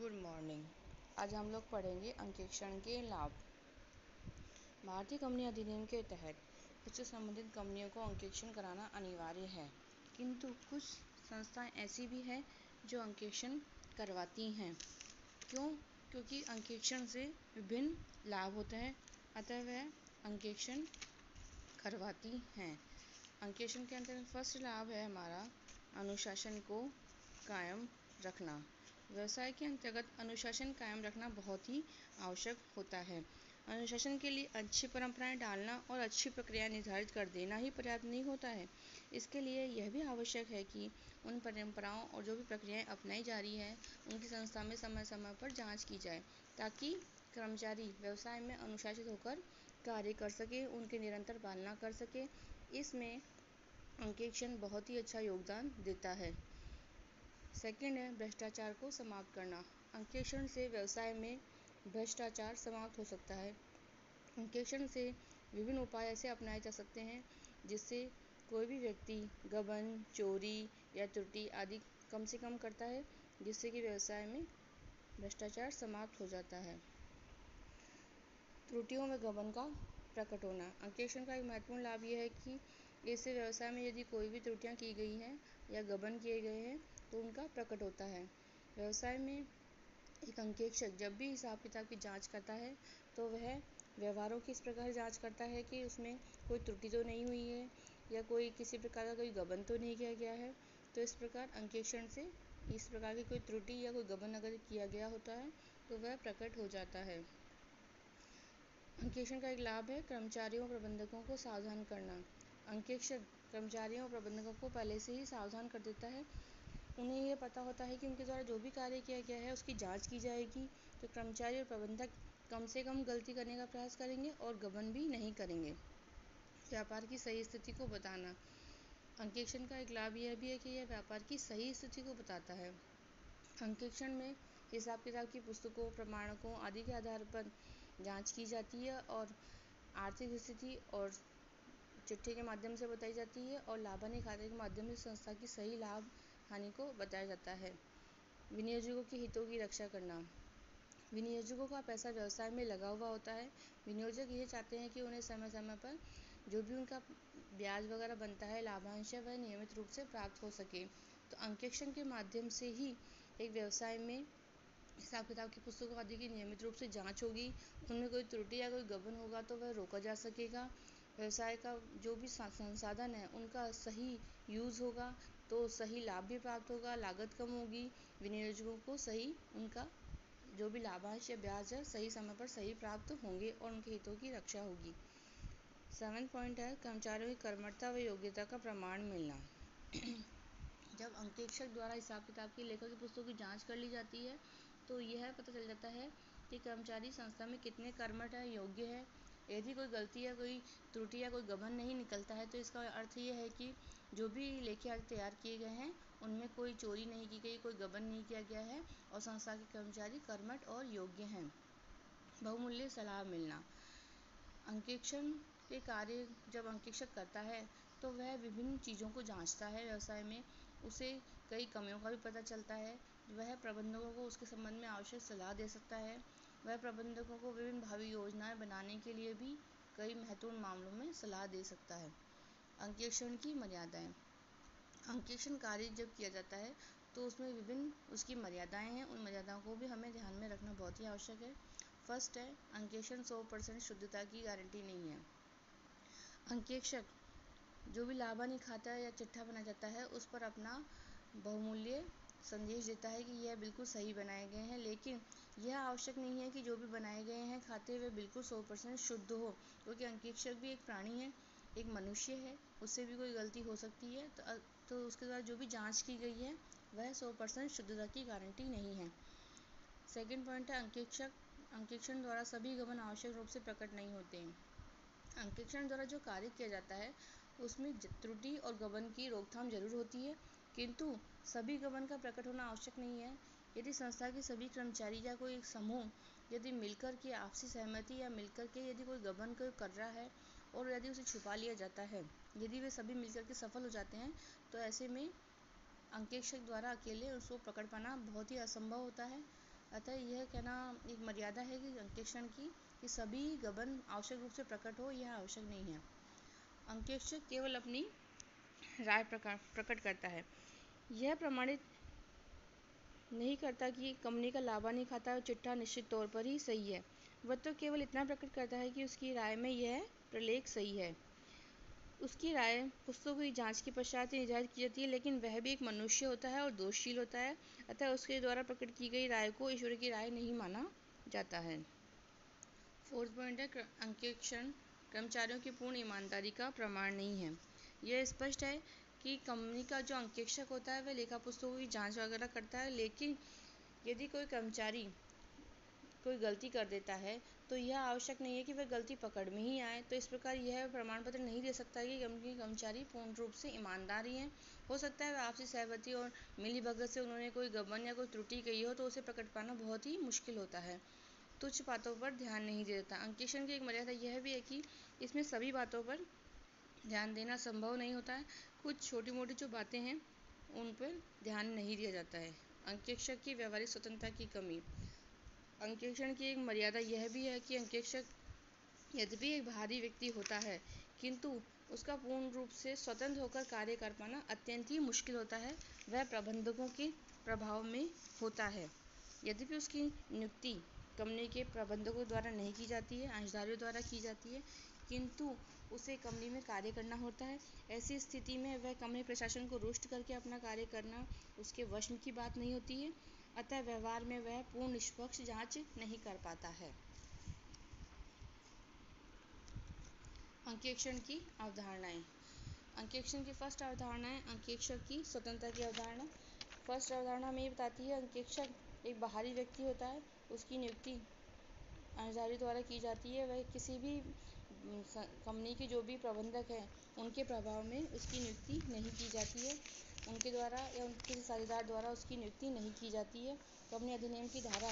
Good morning आज हम लोग पढ़ेंगे अंकेक्षण के लाभ। भारतीय कंपनी अधिनियम के तहत उससे संबंधित कंपनियों को अंकेक्षण कराना अनिवार्य है। किंतु कुछ संस्थाएँ ऐसी भी हैं जो अंकेक्षण करवाती हैं। क्यों? क्योंकि अंकेक्षण से विभिन्न लाभ होते हैं, अतः वह अंकेक्षण करवाती हैं। अंकेक्षण के अंतर्गत फ़र्स्ट लाभ है हमारा अनुशासन को कायम रखना। व्यवसाय के अंतर्गत अनुशासन कायम रखना बहुत ही आवश्यक होता है। अनुशासन के लिए अच्छी परंपराएँ डालना और अच्छी प्रक्रिया निर्धारित कर देना ही पर्याप्त नहीं होता है। इसके लिए यह भी आवश्यक है कि उन परंपराओं और जो भी प्रक्रियाएँ अपनाई जा रही है, उनकी संस्था में समय समय पर जाँच की जाए, ताकि कर्मचारी व्यवसाय में अनुशासित होकर कार्य कर सके, उनकी निरंतर पालना कर सके। इसमें अंकेक्षण बहुत ही अच्छा योगदान देता है। सेकंड है, भ्रष्टाचार को समाप्त करना। अंकेक्षण से व्यवसाय में भ्रष्टाचार समाप्त हो सकता है। अंकेक्षण से विभिन्न उपाय ऐसे अपनाए जा सकते हैं, जिससे कोई भी व्यक्ति गबन, चोरी या त्रुटि आदि कम से कम करता है, जिससे कि व्यवसाय में भ्रष्टाचार समाप्त हो जाता है। त्रुटियों में गबन का प्रकट होना। अंकेक्षण का एक महत्वपूर्ण लाभ यह है कि इससे व्यवसाय में यदि कोई भी त्रुटियाँ की गई हैं या गबन किए गए हैं तो उनका प्रकट होता है। व्यवसाय में एक अंकेक्षक जब भी हिसाब किताब की जाँच करता है तो वह व्यवहारों की इस प्रकार जाँच करता है कि उसमें कोई त्रुटि तो नहीं हुई है या कोई किसी प्रकार का कोई गबन तो नहीं किया गया है। तो इस प्रकार अंकेक्षण से इस प्रकार की कोई त्रुटि या कोई गबन अगर किया गया होता है तो वह प्रकट हो जाता है। अंकेक्षण का एक लाभ है कर्मचारियों प्रबंधकों को सावधान करना। अंकेक्षक कर्मचारियों और प्रबंधकों को पहले से ही सावधान कर देता है उन्हें यह पता होता है कि उनके द्वारा जो भी कार्य किया गया है, उसकी जाँच की जाएगी। तो कर्मचारी और प्रबंधक कम से कम गलती करने का प्रयास करेंगे और गबन भी नहीं करेंगे। व्यापार की सही स्थिति को बताना। अंकेक्षण का एक लाभ यह भी है कि यह व्यापार की सही स्थिति को बताता है। अंकेक्षण में हिसाब किताब की पुस्तकों, प्रमाणकों आदि के आधार पर जाँच की जाती है और आर्थिक स्थिति और चिट्ठी के माध्यम से बताई जाती है और लाभानी खाते के माध्यम से संस्था की सही लाभ हानि को बताया जाता है। विनियोजकों के हितों की रक्षा करना। विनियोजकों का पैसा व्यवसाय में लगा हुआ होता है। विनियोजक ये चाहते हैं कि उन्हें समय समय पर जो भी उनका ब्याज वगैरह बनता है, लाभांश वह नियमित रूप से प्राप्त हो सके। तो अंकेक्षण के माध्यम से ही एक व्यवसाय में हिसाब किताब की पुस्तकों आदि की नियमित रूप से जाँच होगी। उनमें कोई त्रुटि या कोई गबन होगा तो वह रोका जा सकेगा। व्यवसाय का जो भी संसाधन है, उनका सही यूज़ होगा। तो सही लाभ भी प्राप्त होगा, लागत कम होगी, विनियोजकों को सही उनका जो भी लाभांश या ब्याज है, सही समय पर सही प्राप्त होंगे और उनके हितों की रक्षा होगी। सेवन पॉइंट है, कर्मचारियों की कर्मठता व योग्यता का प्रमाण मिलना। जब अंकेक्षक द्वारा हिसाब किताब की लेखक की पुस्तकों की जाँच कर ली जाती है तो यह पता चल जाता है कि कर्मचारी संस्था में कितने कर्मठ है, योग्य है। यदि कोई गलती या कोई त्रुटि या कोई गबन नहीं निकलता है तो इसका अर्थ यह है कि जो भी लेखे आज तैयार किए गए हैं, उनमें कोई चोरी नहीं की गई, कोई गबन नहीं किया गया है और संस्था के कर्मचारी कर्मठ और योग्य हैं। बहुमूल्य सलाह मिलना। अंकेक्षण के कार्य जब अंकेक्षक करता है तो वह विभिन्न चीज़ों को जांचता है व्यवसाय में। उसे कई कमियों का भी पता चलता है। वह प्रबंधकों को उसके संबंध में आवश्यक सलाह दे सकता है। वह प्रबंधकों को विभिन्न भावी योजनाएँ बनाने के लिए भी कई महत्वपूर्ण मामलों में सलाह दे सकता है। अंकेक्षण की मर्यादाएँ। अंकेक्षण कार्य जब किया जाता है तो उसमें विभिन्न उसकी मर्यादाएँ हैं। उन मर्यादाओं को भी हमें ध्यान में रखना बहुत ही आवश्यक है। फ़र्स्ट है, अंकेक्षण सौ परसेंट शुद्धता की गारंटी नहीं है। अंकेक्षक जो भी लाभानी खाता है या चिट्ठा बना जाता है, उस पर अपना बहुमूल्य संदेश देता है कि यह बिल्कुल सही बनाए गए हैं। लेकिन यह आवश्यक नहीं है कि जो भी बनाए गए हैं खाते हुए बिल्कुल सौ परसेंट शुद्ध हो, क्योंकि अंकेक्षक भी एक प्राणी है। एक मनुष्य है उससे भी कोई गलती हो सकती है तो, तो उसके बाद जो भी जाँच की गई है वह सौ परसेंट शुद्धता की गारंटी नहीं है। सेकेंड पॉइंट है अंकेक्षक अंकेक्षण द्वारा सभी गमन आवश्यक रूप से प्रकट नहीं होते हैं। अंकेक्षण द्वारा जो कार्य किया जाता है उसमें त्रुटि और गबन की रोकथाम ज़रूर होती है किंतु सभी गबन का प्रकट होना आवश्यक नहीं है। यदि संस्था के सभी कर्मचारी या कोई एक समूह यदि मिलकर के आपसी सहमति या मिलकर के यदि कोई गबन कर रहा है और यदि उसे छुपा लिया जाता है, यदि वे सभी मिलकर के सफल हो जाते हैं तो ऐसे में अंकेक्षक द्वारा अकेले उसको पकड़ पाना बहुत ही असंभव होता है। अतः यह कहना एक मर्यादा है कि अंकेक्षण की, कि सभी गबन आवश्यक रूप से प्रकट हो, यह आवश्यक नहीं है। अंकेक्षक केवल अपनी राय प्रकट करता है। यह प्रमाणित नहीं करता कि कंपनी का लाभा नहीं खाता चिट्ठा निश्चित तौर पर ही सही है। वह तो केवल इतना प्रकट करता है कि उसकी राय में यह प्रलेख सही है। उसकी राय पुस्तकों की जाँच के पश्चात ही निर्धारित की जाती है, लेकिन वह भी एक मनुष्य होता है और दोषशील होता है, अतः उसके द्वारा प्रकट की गई राय को ईश्वर की राय नहीं माना जाता है। फोर्थ पॉइंट है अंकेक्षण। कर्मचारियों की पूर्ण ईमानदारी का प्रमाण नहीं है। यह स्पष्ट है कि कंपनी का जो अंकेक्षक होता है, वह लेखा पुस्तकों की जाँच वगैरह करता है, लेकिन यदि कोई कर्मचारी कोई गलती कर देता है तो यह आवश्यक नहीं है कि वह गलती पकड़ में ही आए। तो इस प्रकार यह प्रमाण पत्र नहीं दे सकता कि कंपनी के कर्मचारी पूर्ण रूप से ईमानदार ही। हैं सकता है वह आपसी सहमति और मिली भगत से उन्होंने कोई गबन या कोई त्रुटि कही हो तो उसे प्रकट पाना बहुत ही मुश्किल होता है। तुच्छ बातों पर ध्यान नहीं देता। अंकेशन की एक मर्यादा यह भी है कि इसमें सभी बातों पर ध्यान देना संभव नहीं होता है। कुछ छोटी मोटी जो बातें हैं, उन पर ध्यान नहीं दिया जाता है। अंकेक्षक की व्यवहारिक स्वतंत्रता की कमी। अंकेक्षण की एक मर्यादा यह भी है कि अंकेक्षक यद्यपि एक भारी व्यक्ति होता है, किंतु उसका पूर्ण रूप से स्वतंत्र होकर कार्य कर पाना अत्यंत ही मुश्किल होता है, वह प्रबंधकों के प्रभाव में होता है। यद्यपि उसकी नियुक्ति कंपनी के प्रबंधकों द्वारा नहीं की जाती है, अंशधारियों द्वारा की जाती है, किंतु उसे कंपनी में कार्य करना होता है, ऐसी स्थिति में वह कंपनी प्रशासन को रुष्ट करके अपना कार्य करना उसके वश की बात नहीं होती है। अतः व्यवहार में वह पूर्ण निष्पक्ष जाँच नहीं कर पाता है। अंकेक्षण की अवधारणाएँ। अंकेक्षण की फ़र्स्ट अवधारणा है, अंकेक्षक की स्वतंत्रता की अवधारणा। फ़र्स्ट अवधारणा में ये बताती है, अंकेक्षक एक बाहरी व्यक्ति होता है, उसकी नियुक्ति अंशधारी द्वारा की जाती है। वह किसी भी कंपनी के जो भी प्रबंधक हैं, उनके प्रभाव में उसकी नियुक्ति नहीं की जाती है। उनके द्वारा या उनके साझेदार द्वारा उसकी नियुक्ति नहीं की जाती है। कंपनी अधिनियम की धारा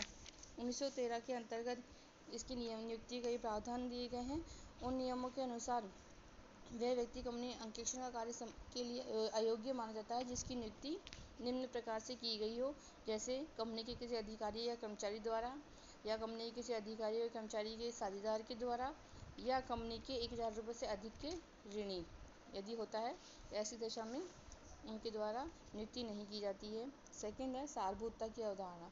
1913 के अंतर्गत इसकी नियम, नियुक्ति के प्रावधान दिए गए हैं। उन नियमों के अनुसार वह व्यक्ति कंपनी अंकेक्षण का कार्य के लिए अयोग्य माना जाता है, जिसकी नियुक्ति निम्न प्रकार से की गई हो, जैसे कंपनी के किसी अधिकारी या कर्मचारी द्वारा, या कंपनी के किसी अधिकारी या कर्मचारी के साझेदार के द्वारा, या कंपनी के एक हज़ार रुपये से अधिक के ऋणी। यदि होता है ऐसी दशा में उनके द्वारा नियुक्ति नहीं की जाती है। सेकंड है, सारभूतता की अवधारणा।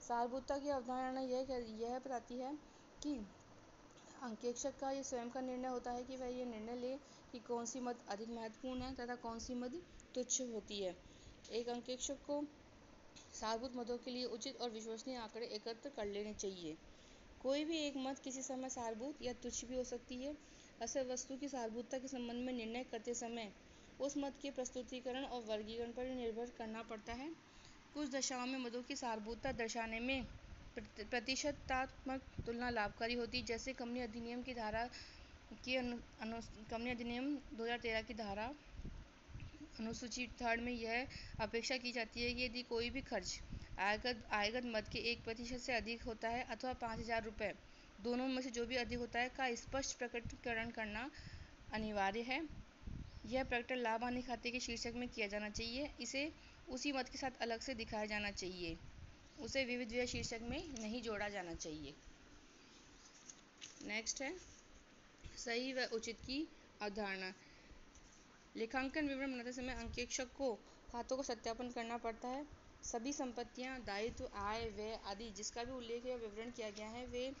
सारभूतता की अवधारणा यह यह बताती है कि अंकेक्षक का ये स्वयं का निर्णय होता है कि वह ये निर्णय ले कि कौन सी मद अधिक महत्वपूर्ण है तथा कौन सी मद तुच्छ होती है। एक अंकेक्षक को सारभूत मदों के लिए उचित और विश्वसनीय आंकड़े एकत्र कर लेने चाहिए। कोई भी एक मत किसी समय सारभूत या तुच्छ भी हो सकती है। असल वस्तु की सारभूतता के संबंध में निर्णय करते समय उस मत के प्रस्तुतिकरण और वर्गीकरण पर निर्भर करना पड़ता है। कुछ दशाओं में मदों की सारभूतता दर्शाने में प्रतिशतात्मक तुलना लाभकारी होती है। जैसे कंपनी अधिनियम की धारा की कंपनी अधिनियम 2013 की धारा अनुसूची थर्ड में यह अपेक्षा की जाती है कि यदि कोई भी खर्च आयगत आयगत मद के एक प्रतिशत से अधिक होता है अथवा पाँच हज़ार रुपये दोनों में से जो भी अधिक होता है का स्पष्ट प्रकटीकरण करना अनिवार्य है। यह प्रकटन लाभ हानि खाते के शीर्षक में किया जाना चाहिए। इसे उसी मत के साथ अलग से दिखाया जाना चाहिए। उसे विविध व्यय शीर्षक में नहीं जोड़ा जाना चाहिए। नेक्स्ट है। सही व उचित की अवधारणा। लेखांकन विवरण बनाते समय अंकेक्षक को खातों का सत्यापन करना पड़ता है। सभी संपत्तियाँ, दायित्व, आय, व्यय आदि जिसका भी उल्लेख या विवरण किया गया है, वे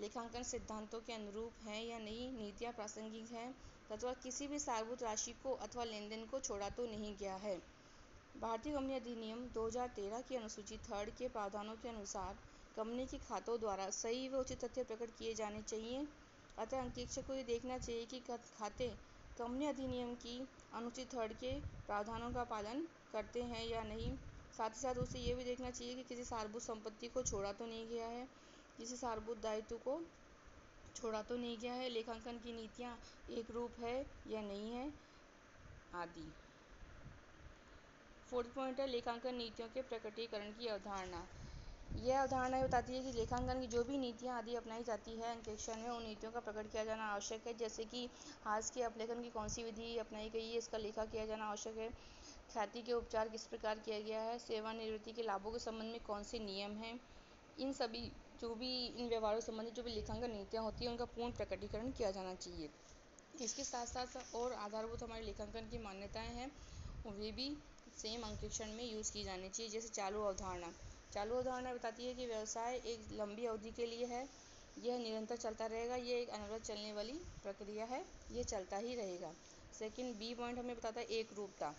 लेखांकन सिद्धांतों के अनुरूप हैं या नहीं, नीतियाँ प्रासंगिक हैं। तथा किसी भी सार्वभूत राशि को अथवा लेन देन को छोड़ा तो नहीं गया है। भारतीय कंपनी अधिनियम 2013 की अनुसूची थर्ड के प्रावधानों के अनुसार कंपनी के खातों द्वारा सही व उचित तथ्य प्रकट किए जाने चाहिए। अतः अंकेक्षक को ये देखना चाहिए कि खाते कंपनी अधिनियम की अनुसूची थर्ड के प्रावधानों का पालन करते हैं या नहीं। साथ ही साथ उसे ये भी देखना चाहिए कि किसी सार्वभूत संपत्ति को छोड़ा तो नहीं गया है, किसी सार्वभूत दायित्व को छोड़ा तो नहीं गया है। लेखांकन की नीतियाँ एक रूप है या नहीं है? आदि। फोर्थ पॉइंट है लेखांकन नीतियों के प्रकटीकरण की अवधारणा। यह अवधारणा बताती है कि लेखांकन की जो भी नीतियाँ आदि अपनाई जाती है अंकेक्षण में उन नीतियों का प्रकट किया जाना आवश्यक है। जैसे कि हास के अपलेखन की कौन सी विधि अपनाई गई है, इसका लेखा किया जाना आवश्यक है। ख्याति के उपचार किस प्रकार किया गया है? सेवानिवृत्ति के लाभों के संबंध में कौन से नियम हैं? इन सभी जो भी इन व्यवहारों संबंधित जो भी लेखांकन नीतियाँ होती हैं, उनका पूर्ण प्रकटीकरण किया जाना चाहिए। इसके साथ साथ और आधारभूत हमारे लेखांकन की मान्यताएँ हैं, वे भी सेम अंकेक्षण में यूज़ की जानी चाहिए, जैसे चालू अवधारणा। चालू अवधारणा बताती है कि व्यवसाय एक लंबी अवधि के लिए है, यह निरंतर चलता रहेगा ये एक अनवरत चलने वाली प्रक्रिया है ये चलता ही रहेगा। सेकंड बी पॉइंट हमें बताता है एक रूपता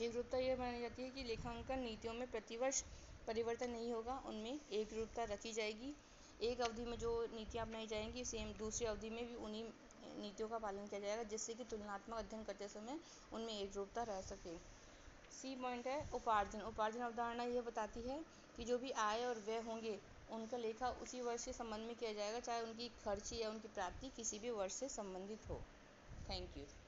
एक रूपता यह मानी जाती है कि लेखांकन नीतियों में प्रतिवर्ष परिवर्तन नहीं होगा, उनमें एक रूपता रखी जाएगी। एक अवधि में जो नीतियाँ अपनाई जाएँगी सेम दूसरी अवधि में भी उन्हीं नीतियों का पालन किया जाएगा, जिससे कि तुलनात्मक अध्ययन करते समय उनमें एक रूपता रह सके। सी पॉइंट है उपार्जन। उपार्जन अवधारणा यह बताती है कि जो भी आय और व्यय होंगे, उनका लेखा उसी वर्ष से संबंध में किया जाएगा, चाहे उनकी खर्च या उनकी प्राप्ति किसी भी वर्ष से संबंधित हो। Thank you